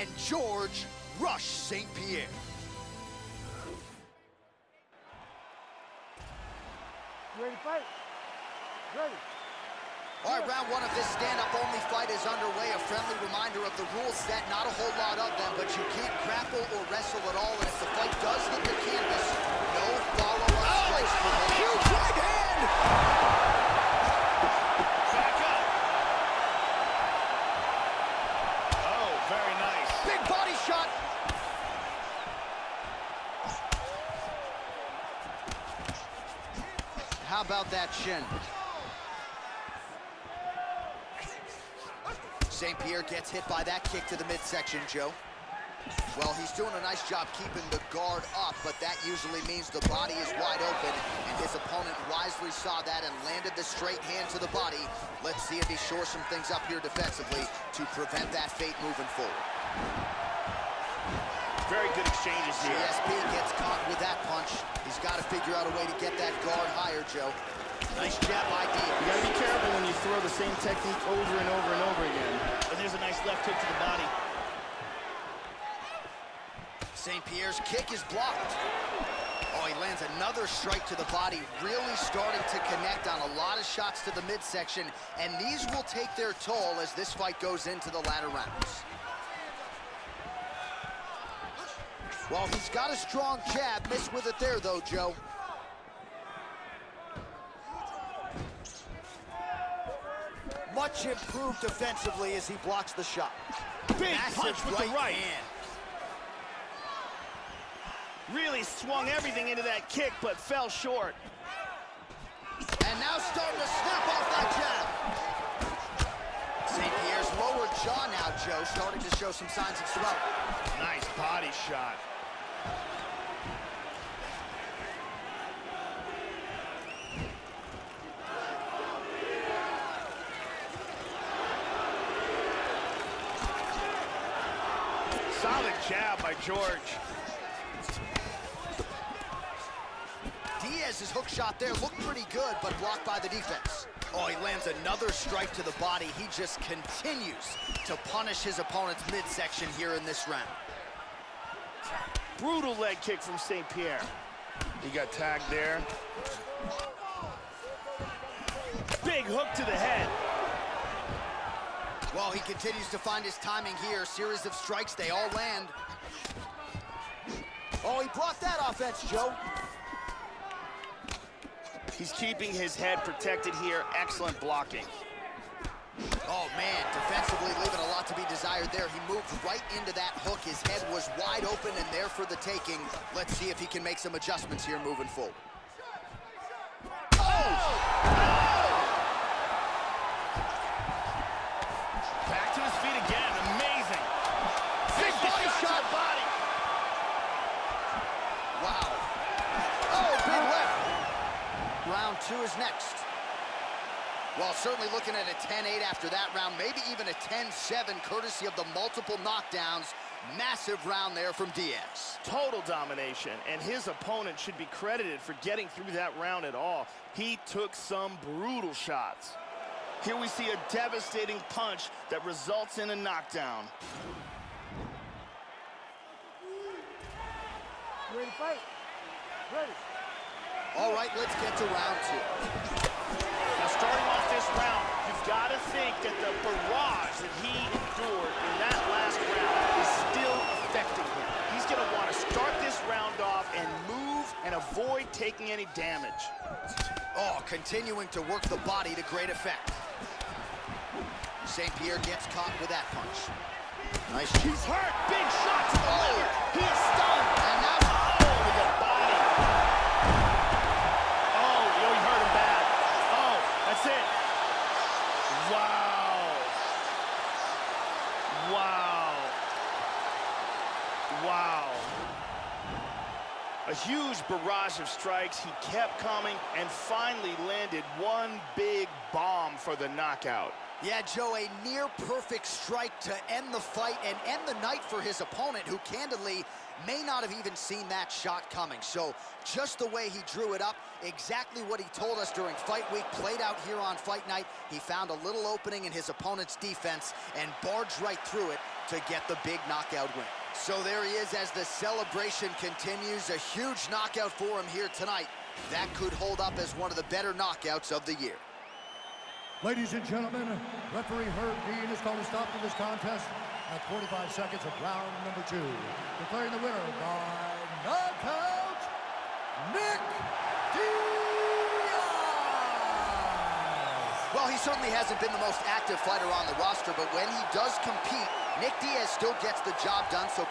and George Rush St. Pierre. You ready to fight? Ready. All right, round one of this stand-up-only fight is underway. A friendly reminder of the rules set, not a whole lot of them, but you can't grapple or wrestle at all, and if the fight does hit the canvas, no follow-up about that shin? St. Pierre gets hit by that kick to the midsection, Joe. Well, he's doing a nice job keeping the guard up, but that usually means the body is wide open, and his opponent wisely saw that and landed the straight hand to the body. Let's see if he shores some things up here defensively to prevent that fate moving forward. Very good exchanges here. GSP gets caught with that punch. He's got to figure out a way to get that guard higher, Joe. Nice jab by You gotta be careful when you throw the same technique over and over and over again. And there's a nice left hook to the body. St. Pierre's kick is blocked. Oh, he lands another strike to the body, really starting to connect on a lot of shots to the midsection, and these will take their toll as this fight goes into the latter rounds. Well, he's got a strong jab. Missed with it there, though, Joe. Much improved defensively as he blocks the shot. Big Massive punch with the right. hand. Really swung everything into that kick, but fell short. And now starting to snap off that jab. St. Pierre's lower jaw now, Joe, starting to show some signs of swelling. Nice body shot. Solid jab by George. Diaz's hook shot there looked pretty good, but blocked by the defense. Oh, he lands another strike to the body. He just continues to punish his opponent's midsection here in this round. Brutal leg kick from St. Pierre. He got tagged there. Big hook to the head. Well, he continues to find his timing here. Series of strikes, they all land. Oh, he brought that offense, Joe. He's keeping his head protected here. Excellent blocking. Oh, man, defensively leaving a lot to be desired there. He moved right into that hook. His head was wide open and there for the taking. Let's see if he can make some adjustments here moving forward. Back to his feet again. Amazing. Big body shot. body. Wow. Oh, big left. Round two is next. Well, certainly looking at a 10-8 after that round, maybe even a 10-7 courtesy of the multiple knockdowns. Massive round there from Diaz. Total domination, and his opponent should be credited for getting through that round at all. He took some brutal shots. Here we see a devastating punch that results in a knockdown. You ready to fight? Ready. All right, let's get to round two. Starting off this round, you've got to think that the barrage that he endured in that last round is still affecting him. He's going to want to start this round off and move and avoid taking any damage. Oh, continuing to work the body to great effect. St. Pierre gets caught with that punch. Nice. He's hurt. Big shot to the Oh. liver. He is stunned. Wow. A huge barrage of strikes. He kept coming and finally landed one big bomb for the knockout. yeah, Joe, a near perfect strike to end the fight and end the night for his opponent, who candidly may not have even seen that shot coming. So just the way he drew it up, exactly what he told us during fight week, played out here on fight night. He found a little opening in his opponent's defense and barged right through it to get the big knockout win. So there he is as the celebration continues. A huge knockout for him here tonight. That could hold up as one of the better knockouts of the year. Ladies and gentlemen, referee Herb Dean has called a stop to this contest at 45 seconds of round number two, declaring the winner by knockout, Nick Diaz! Well, he certainly hasn't been the most active fighter on the roster, but when he does compete, Nick Diaz still gets the job done, so